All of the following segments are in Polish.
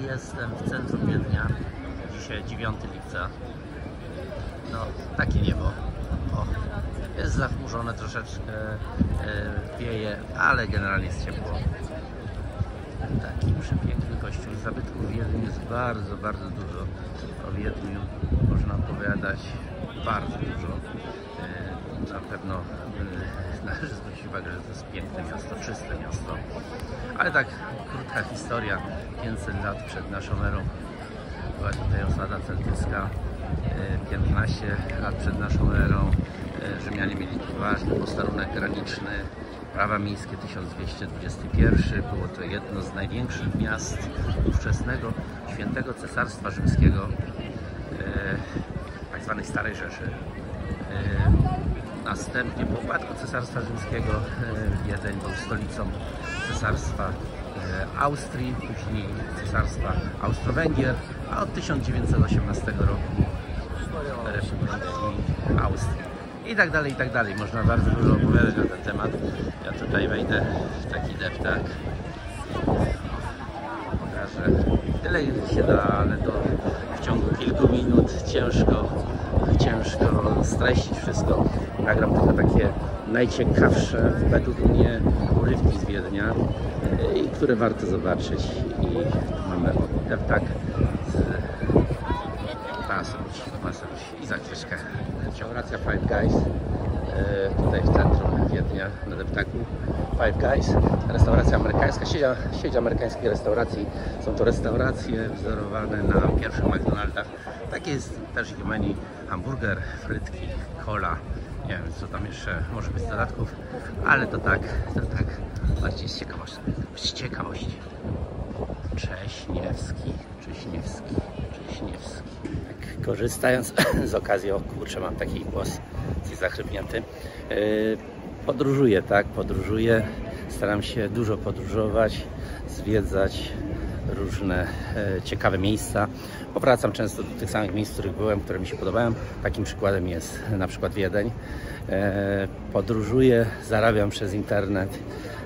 Jestem w centrum Wiednia. Dzisiaj 9 lipca. No, takie niebo. O, jest zachmurzone troszeczkę, e, wieje, ale generalnie jest ciepło. Taki przepiękny kościół. Zabytków w Wiedniu jest bardzo, bardzo dużo. O Wiedniu można opowiadać bardzo dużo. Na pewno e, należy zwrócić uwagę, że to jest piękne miasto, czyste miasto. Ale tak, krótka historia. 500 lat przed naszą erą była tutaj osada celtycka. E, 15 lat przed naszą erą e, Rzymianie mieli tu ważny posterunek graniczny. Prawa miejskie 1221. Było to jedno z największych miast ówczesnego świętego cesarstwa rzymskiego, tak zwanej Starej Rzeszy. E, Następnie po upadku Cesarstwa Rzymskiego e, Wiedeń był stolicą Cesarstwa e, Austrii, później Cesarstwa Austro-Węgier, a od 1918 roku Republiki Austrii. I tak dalej, i tak dalej. Można bardzo dużo opowiadać na ten temat. Ja tutaj wejdę w taki deptak. Pokażę. Tyle się da, ale to w ciągu kilku minut ciężko, ciężko streścić wszystko. Nagram tylko takie najciekawsze według mnie urywki z Wiednia, y, i które warto zobaczyć. I mamy deptak z Pasruć, Pasruć i za chwileczkę restauracja Five Guys e, tutaj w centrum Wiednia na deptaku. Five Guys restauracja amerykańska. Sieć, sieć amerykańskiej restauracji. Są to restauracje wzorowane na pierwszych McDonaldach. Takie jest też ich menu hamburger, frytki, cola nie wiem co tam jeszcze może być z dodatków ale to tak, to tak bardziej z ciekawości z ciekawości Cześniewski, Cześniewski, Cześniewski. Tak, korzystając z okazji, o kurczę, mam taki głos jest zachrypnięty. Yy, podróżuję, tak, podróżuję. Staram się dużo podróżować, zwiedzać różne e, ciekawe miejsca. Powracam często do tych samych miejsc, w których byłem, które mi się podobają. Takim przykładem jest na przykład Wiedeń. E, podróżuję, zarabiam przez internet.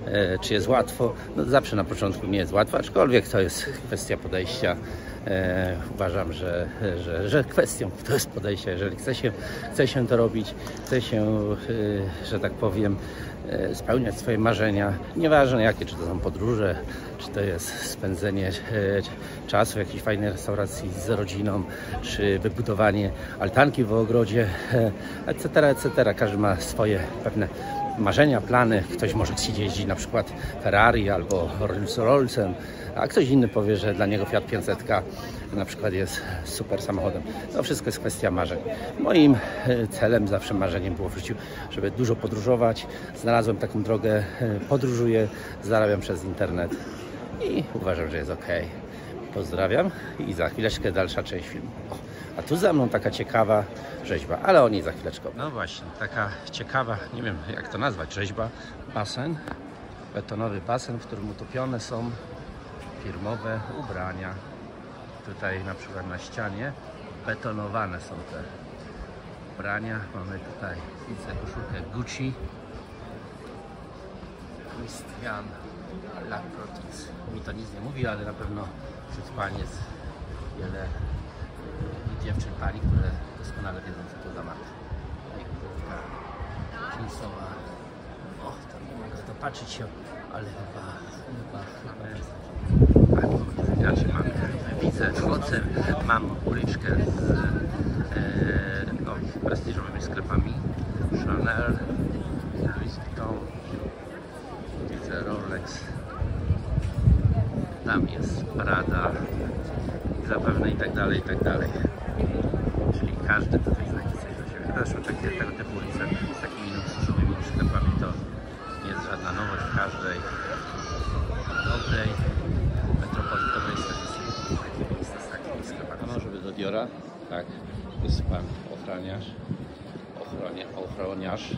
E, czy jest łatwo? No, zawsze na początku nie jest łatwo, aczkolwiek to jest kwestia podejścia. E, uważam, że, że, że kwestią to jest podejście. Jeżeli chce się, chce się to robić, chce się, e, że tak powiem, e, spełniać swoje marzenia, nieważne jakie, czy to są podróże, czy to jest spędzenie e, czasu w jakiejś fajnej restauracji z rodziną, czy wybudowanie altanki w ogrodzie, etc., etc. Każdy ma swoje pewne marzenia, plany. Ktoś może chcieć jeździć na przykład Ferrari albo Rolls Roycem, a ktoś inny powie, że dla niego Fiat 500 na przykład jest super samochodem. To wszystko jest kwestia marzeń. Moim e, celem, zawsze marzeniem było w życiu, żeby dużo podróżować. Znalazłem taką drogę, e, podróżuję, zarabiam przez internet i uważam, że jest ok. Pozdrawiam i za chwileczkę dalsza część filmu. O, a tu za mną taka ciekawa rzeźba, ale o niej za chwileczkę. No właśnie, taka ciekawa, nie wiem jak to nazwać, rzeźba, basen, betonowy basen, w którym utopione są firmowe ubrania. Tutaj na przykład na ścianie betonowane są te ubrania. Mamy tutaj, widzę koszulkę Gucci, Christian Lacroix. Mi to nic nie mówi, ale na pewno wśród pań jest wiele dziewczyn pali, które doskonale wiedzą co to za marka. Jeansowa. O, to nie mogę dopatrzyć się, ale chyba, chyba, chyba jest. Inaczej mam. Widzę, chodzę, mam uliczkę z e, no, prestiżowymi sklepami. Chanel, Louis Vuitton, widzę Rolex, tam jest Prada, zapewne i tak dalej, i tak dalej. Czyli każdy tutaj znajdzie coś do siebie. Zresztą takie, tego typu ulice z takimi luksusowymi sklepami to nie jest żadna nowość w każdej dobrej metropolitowej statystyce. Takie miejsca z takimi sklepami. Tak, jest pan ochroniarz. Ochronie, ochroniarz.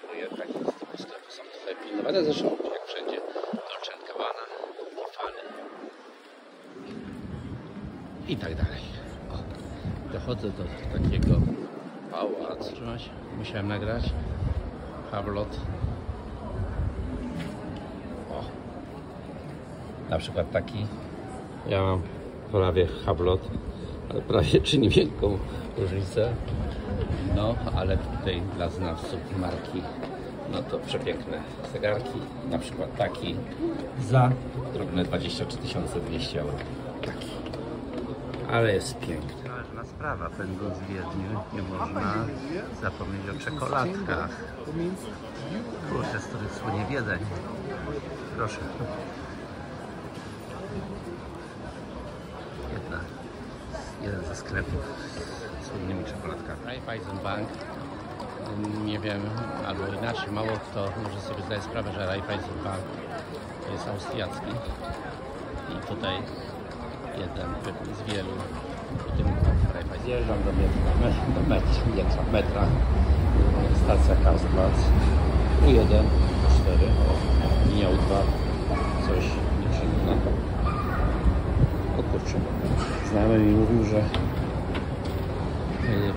Pilnuje takie typu sklepy są tutaj pilnowane. Zresztą jak wszędzie Dolce Gabbana, Tiffany i tak dalej. O, dochodzę do takiego pałacu. Musiałem nagrać. Pawlot. O. Na przykład taki. Ja mam prawie hablot, prawie czyni wielką różnicę. No, ale tutaj dla znawców marki, no to przepiękne zegarki. Na przykład taki za drobne 23 200 euro. Taki. Ale jest piękny. Ważna sprawa, będąc w Wiedniu nie można zapomnieć o czekoladkach. Kurczę, z których słynie Wiedeń. Proszę. Jeden ze sklepów z słynnymi czekoladkami. Raiffeisen Bank, nie wiem, albo inaczej, mało kto może sobie zdać sprawę, że Raiffeisen Bank jest austriacki. I tutaj jeden z wielu budynków Raiffeisen. Zjeżdżam do metra, do metra, metra, metra. stacja Karlsplatz. U1, U4, o, linia U2, coś niczego. Kurczę, znajomy mi mówił, że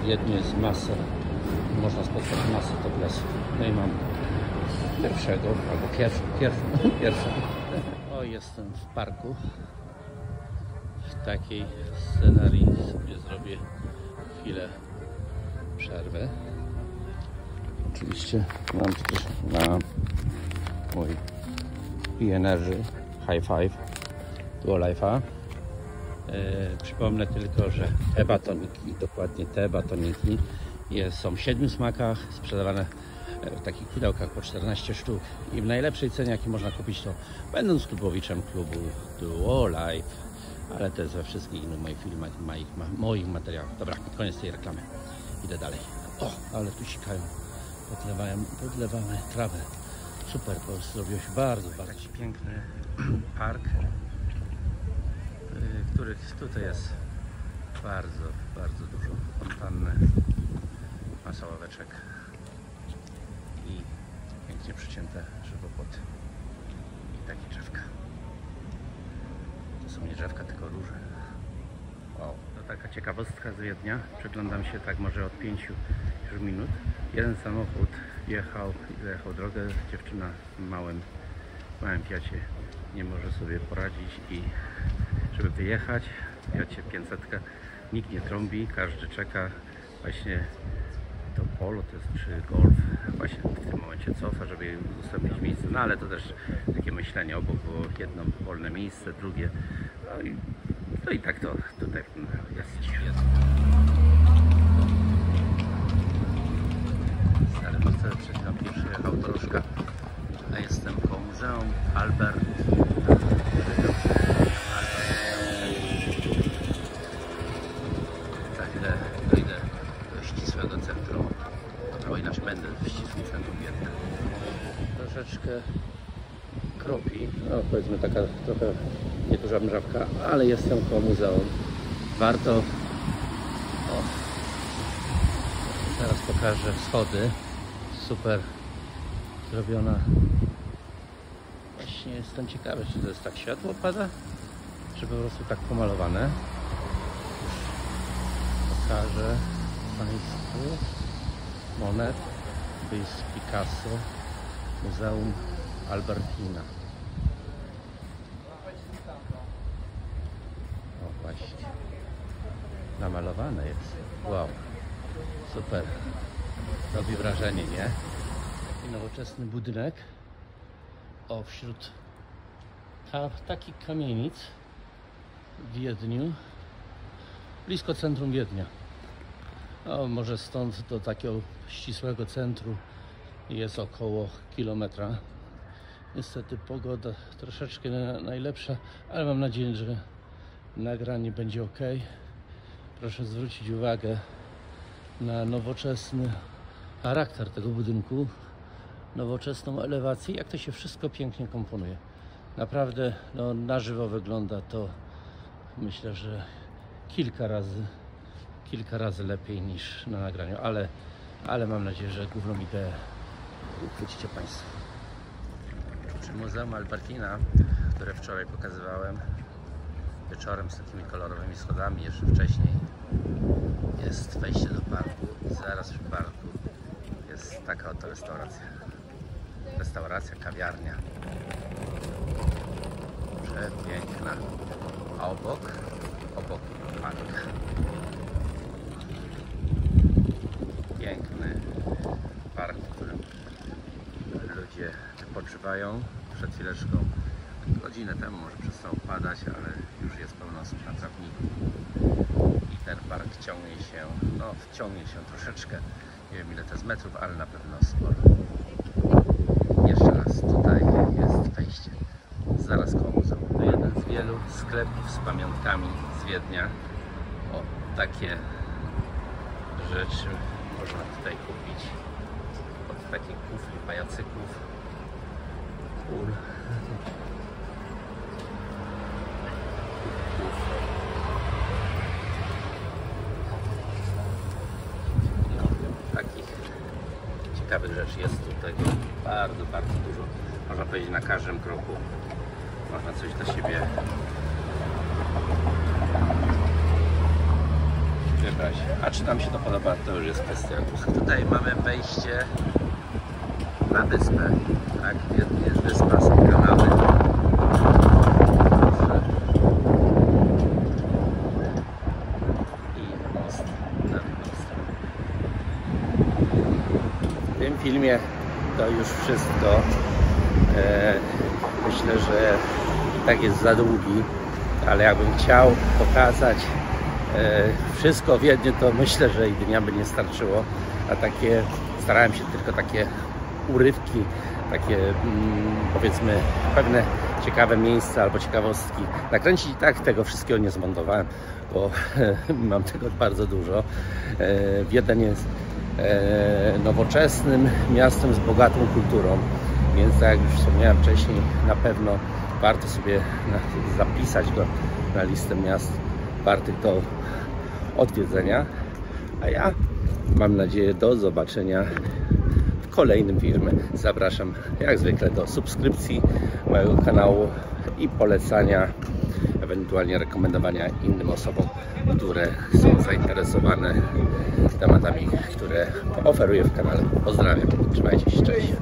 w Wiedniu jest masę, można spotkać masę toplesów. No i mam pierwszego, albo pierwszy, pierwszy, pierwszy. O, jestem w parku. W takiej scenarii sobie zrobię chwilę przerwy. Oczywiście mam też na mój e-energy High Five Dual Life'a. E, przypomnę tylko, że te batoniki, dokładnie te batoniki są w siedmiu smakach, sprzedawane w takich pudełkach po 14 sztuk. I w najlepszej cenie jakie można kupić to będąc klubowiczem klubu Duo Life ale to jest we wszystkich innych moich filmach moich, moich materiałach dobra, koniec tej reklamy. Idę dalej. O, ale tu sikają. Podlewają, podlewamy trawę. Super, po prostu zrobiło się bardzo, bardzo taki piękny park których tutaj jest bardzo, bardzo dużo. Fontanny masa ławeczek i pięknie przycięte żywopłoty. I takie drzewka. To są nie drzewka, tylko róże. Wow. to taka ciekawostka z Wiednia. Przeglądam się tak może od 5 już minut. Jeden samochód jechał, jechał drogę. Dziewczyna w małym, małym Fiacie nie może sobie poradzić i żeby wyjechać. Fiacie 500 nikt nie trąbi, każdy czeka. Właśnie to polo, to jest czy golf. Właśnie w tym momencie cofa, żeby udostępnić miejsce, no ale to też takie myślenie, obok było jedno wolne miejsce, drugie. No i, no i tak to tutaj jest. Stary Marcel przed chwilą przyjechał troszkę? A jestem koło Muzeum Albert za chwilę dojdę do ścisłego centrum albo inaczej troszeczkę kropi. No powiedzmy taka trochę nieduża mrzawka ale jestem koło muzeum. Warto. O, teraz pokażę wschody super zrobiona. Właśnie jestem ciekawy czy to jest tak światło pada czy po prostu tak pomalowane. Pokażę Państwu Monet Bys Picasso Muzeum Albertina. O właśnie. Namalowane jest. Wow. Super. Robi wrażenie nie? I nowoczesny budynek. O wśród ta, takich kamienic w Wiedniu. Blisko centrum Wiednia no, może stąd do takiego ścisłego centrum jest około kilometra. Niestety pogoda troszeczkę najlepsza ale mam nadzieję, że nagranie będzie ok. Proszę zwrócić uwagę na nowoczesny charakter tego budynku nowoczesną elewację jak to się wszystko pięknie komponuje. Naprawdę no, na żywo wygląda to myślę, że kilka razy kilka razy lepiej niż na nagraniu, ale, ale mam nadzieję, że główną ideę uchwycicie Państwo. Przy Muzeum Albertina, które wczoraj pokazywałem wieczorem z takimi kolorowymi schodami jeszcze wcześniej jest wejście do parku i zaraz przy parku jest taka oto restauracja restauracja, kawiarnia Przepiękna. A obok? Obok park. Piękny park, w którym ludzie wypoczywają. Przed chwileczką, godzinę temu może przestał padać, ale już jest pełno osób. I ten park ciągnie się, no ciągnie się troszeczkę. Nie wiem ile to jest metrów, ale na pewno sporo. Jeszcze raz, tutaj jest wejście. Zaraz koło muzeum. To jeden z wielu sklepów z pamiątkami z Wiednia. O, takie rzeczy można tutaj kupić. Od takich kufli, pajacyków. Kul. No, takich ciekawych jest tutaj bardzo, bardzo dużo. Można powiedzieć na każdym kroku można coś dla siebie wybrać. A czy nam się to podoba, to już jest kwestia. Tutaj mamy wejście na wyspę. Tak, jest, wyspa, są kanały. I most mostem. W tym filmie to już wszystko. E, myślę, że i tak jest za długi, ale jakbym chciał pokazać wszystko w Wiedniu, to myślę, że i dnia by nie starczyło. A takie starałem się tylko takie urywki, takie mm, powiedzmy pewne ciekawe miejsca albo ciekawostki nakręcić. I tak tego wszystkiego nie zmontowałem, bo mam tego bardzo dużo. E, Wiedeń jest e, nowoczesnym miastem z bogatą kulturą, więc tak jak już wspomniałem wcześniej, na pewno warto sobie zapisać go na listę miast wartych do odwiedzenia. A ja mam nadzieję do zobaczenia w kolejnym filmie. Zapraszam jak zwykle do subskrypcji mojego kanału i polecania, ewentualnie rekomendowania innym osobom, które są zainteresowane tematami, które oferuję w kanale. Pozdrawiam, trzymajcie się, cześć.